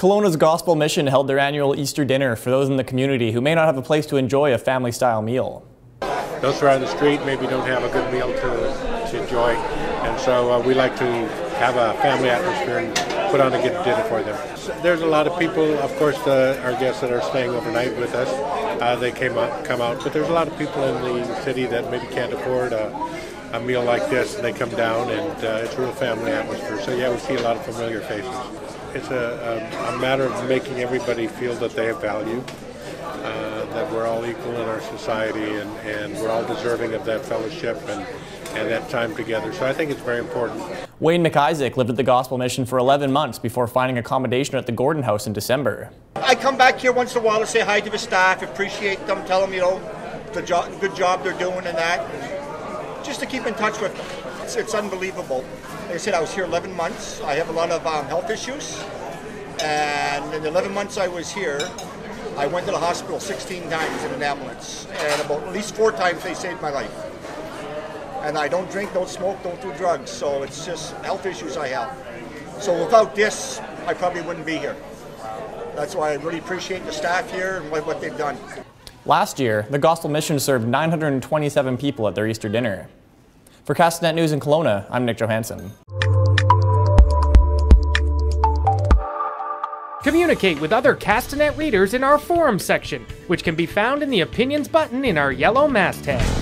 Kelowna's Gospel Mission held their annual Easter dinner for those in the community who may not have a place to enjoy a family style meal. Those who are on the street maybe don't have a good meal to, to enjoy, and so uh, we like to have a family atmosphere and put on a good dinner for them. There's a lot of people, of course, the, our guests that are staying overnight with us, uh, they came out, come out, but there's a lot of people in the city that maybe can't afford a, a meal like this, and they come down, and uh, it's a real family atmosphere. So yeah, we see a lot of familiar faces. It's a, a, a matter of making everybody feel that they have value. Uh, that we're all equal in our society and, and we're all deserving of that fellowship and, and that time together. So I think it's very important. Wayne McIsaac lived at the Gospel Mission for 11 months before finding accommodation at the Gordon House in December. I come back here once in a while to say hi to the staff, appreciate them, tell them, you know, the jo- good job they're doing and that. Just to keep in touch with them. It's, it's unbelievable. Like I said, I was here 11 months. I have a lot of um, health issues. And in the 11 months I was here, I went to the hospital 16 times in an ambulance, and about at least four times they saved my life. And I don't drink, don't smoke, don't do drugs, so it's just health issues I have. So without this, I probably wouldn't be here. That's why I really appreciate the staff here and what, what they've done. Last year, the Gospel Mission served 927 people at their Easter dinner. For Castanet News in Kelowna, I'm Nick Johansson. Communicate with other Castanet readers in our forum section, which can be found in the opinions button in our yellow masthead.